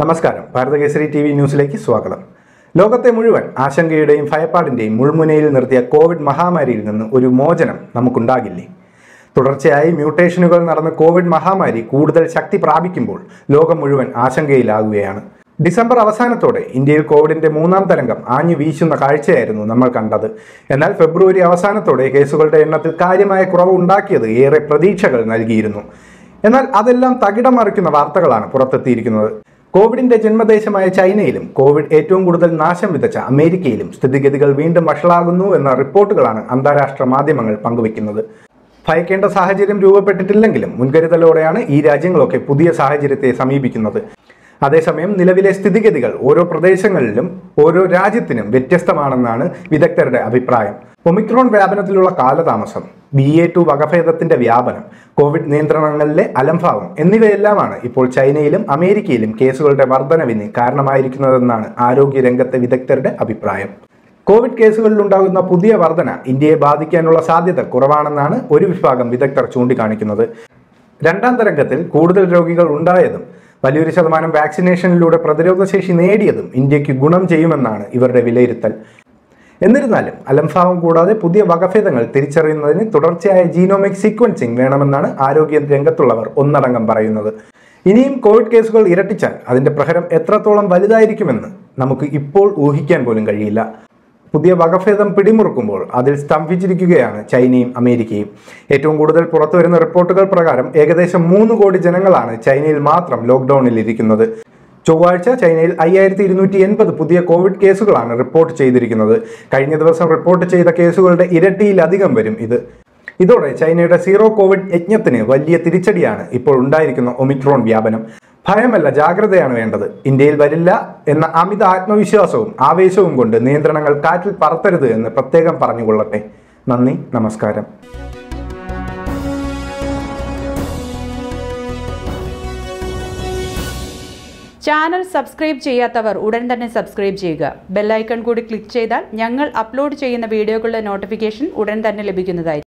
നമസ്കാരം. ഭാരതകേസരി T V ന്യൂസിലേക്ക് സ്വാഗതം. ലോകത്തെ മുഴുവൻ ആശങ്കയുടെയും ഭയപ്പാടിന്റെയും മുൾമുനയിൽ നിർത്തിയ കോവിഡ് മഹാമാരിയിൽ നിന്ന് ഒരു മോചനം നമുക്കുണ്ടാകില്ലേ? തുടർച്ചയായി മ്യൂട്ടേഷനുകൾ നടന്ന കോവിഡ് മഹാമാരി കൂടുതൽ ശക്തി പ്രാപിക്കുമ്പോൾ ലോകം മുഴുവൻ ആശങ്കയിലാകുകയാണ്. ഡിസംബർ അവസാനത്തോടെ ഇന്ത്യയിൽ കോവിഡിന്റെ മൂന്നാം തരംഗം ആഞ്ഞു വീശുന്ന കാഴ്ചയായിരുന്നു നമ്മൾ കണ്ടത്. എന്നാൽ ഫെബ്രുവരി അവസാനത്തോടെ കേസുകളുടെ എണ്ണത്തിൽ കാര്യമായ കുറവ് ഉണ്ടാക്കിയത് ഏറെ പ്രതീക്ഷകൾ നൽകിയിരുന്നു. എന്നാൽ അതെല്ലാം തകിടം മറിക്കുന്ന വാർത്തകളാണ് പുറത്തെത്തിയിരിക്കുന്നത്. കോവിഡിന്റെ ജന്മദേശമായ ചൈനയിലും കോവിഡ് ഏറ്റവും കൂടുതൽ നാശം വിതച്ച അമേരിക്കയിലും സ്ഥിതിഗതികൾ വീണ്ടും വഷളാകുന്നു എന്ന റിപ്പോർട്ടുകളാണ് അന്താരാഷ്ട്ര മാധ്യമങ്ങൾ പങ്കുവയ്ക്കുന്നത്. ഭയക്കേണ്ട സാഹചര്യം രൂപപ്പെട്ടിട്ടില്ലെങ്കിലും മുൻകരുതലോടെയാണ് ഈ രാജ്യങ്ങളൊക്കെ പുതിയ സാഹചര്യത്തെ സമീപിക്കുന്നത്. അതേസമയം നിലവിലെ സ്ഥിതിഗതികൾ ഓരോ പ്രദേശങ്ങളിലും ഓരോ രാജ്യത്തിനും വ്യത്യസ്തമാണെന്നാണ് വിദഗ്ധരുടെ അഭിപ്രായം. ഒമിക്രോൺ വ്യാപനത്തിലുള്ള കാലതാമസം ബി എ ടു വകഭേദത്തിന്റെ വ്യാപനം കോവിഡ് നിയന്ത്രണങ്ങളിലെ അലംഭാവം എന്നിവയെല്ലാമാണ് ഇപ്പോൾ ചൈനയിലും അമേരിക്കയിലും കേസുകളുടെ വർധനവിന് കാരണമായിരിക്കുന്നതെന്നാണ് ആരോഗ്യ രംഗത്തെ വിദഗ്ധരുടെ അഭിപ്രായം. കോവിഡ് കേസുകളിൽ ഉണ്ടാകുന്ന പുതിയ വർധന ഇന്ത്യയെ ബാധിക്കാനുള്ള സാധ്യത കുറവാണെന്നാണ് ഒരു വിഭാഗം വിദഗ്ധർ ചൂണ്ടിക്കാണിക്കുന്നത്. രണ്ടാം തരംഗത്തിൽ കൂടുതൽ രോഗികൾ ഉണ്ടായതും വലിയൊരു ശതമാനം വാക്സിനേഷനിലൂടെ പ്രതിരോധശേഷി നേടിയതും ഇന്ത്യയ്ക്ക് ഗുണം ചെയ്യുമെന്നാണ് ഇവരുടെ വിലയിരുത്തൽ. എന്നിരുന്നാലും അലംഭാവം കൂടാതെ പുതിയ വകഭേദങ്ങൾ തിരിച്ചറിയുന്നതിന് തുടർച്ചയായ ജീനോമിക് സീക്വൻസിംഗ് വേണമെന്നാണ് ആരോഗ്യ രംഗത്തുള്ളവർ ഒന്നടങ്കം പറയുന്നത്. ഇനിയും കോവിഡ് കേസുകൾ ഇരട്ടിച്ചാൽ അതിന്റെ പ്രഹരം എത്രത്തോളം വലുതായിരിക്കുമെന്ന് നമുക്ക് ഇപ്പോൾ ഊഹിക്കാൻ പോലും കഴിയില്ല. പുതിയ വകഭേദം പിടിമുറുക്കുമ്പോൾ അതിൽ സ്തംഭിച്ചിരിക്കുകയാണ് ചൈനയും അമേരിക്കയും. ഏറ്റവും കൂടുതൽ പുറത്തുവരുന്ന റിപ്പോർട്ടുകൾ പ്രകാരം ഏകദേശം മൂന്ന് കോടി ജനങ്ങളാണ് ചൈനയിൽ മാത്രം ലോക്ക്ഡൌണിൽ ഇരിക്കുന്നത്. ചൊവ്വാഴ്ച ചൈനയിൽ അയ്യായിരത്തി ഇരുന്നൂറ്റി എൺപത് പുതിയ കോവിഡ് കേസുകളാണ് റിപ്പോർട്ട് ചെയ്തിരിക്കുന്നത്. കഴിഞ്ഞ ദിവസം റിപ്പോർട്ട് ചെയ്ത കേസുകളുടെ ഇരട്ടിയിലധികം വരും ഇത്. ഇതോടെ ചൈനയുടെ സീറോ കോവിഡ് യജ്ഞത്തിന് വലിയ തിരിച്ചടിയാണ് ഇപ്പോൾ ഉണ്ടായിരിക്കുന്ന ഒമിക്രോൺ വ്യാപനം. ഭയമല്ല ജാഗ്രതയാണ് വേണ്ടത്. ഇന്ത്യയിൽ വരില്ല എന്ന അമിത ആത്മവിശ്വാസവും ആവേശവും കൊണ്ട് നിയന്ത്രണങ്ങൾ കാറ്റിൽ പറത്തരുത് എന്ന് പ്രത്യേകം പറഞ്ഞുകൊള്ളട്ടെ. നന്ദി നമസ്കാരം. ചാനൽ സബ്സ്ക്രൈബ് ചെയ്യാത്തവർ ഉടൻ തന്നെ സബ്സ്ക്രൈബ് ചെയ്യുക. ബെല്ലൈക്കൺ കൂടി ക്ലിക്ക് ചെയ്താൽ ഞങ്ങൾ അപ്ലോഡ് ചെയ്യുന്ന വീഡിയോകളുടെ നോട്ടിഫിക്കേഷൻ ഉടൻ തന്നെ ലഭിക്കുന്നതായിരിക്കും.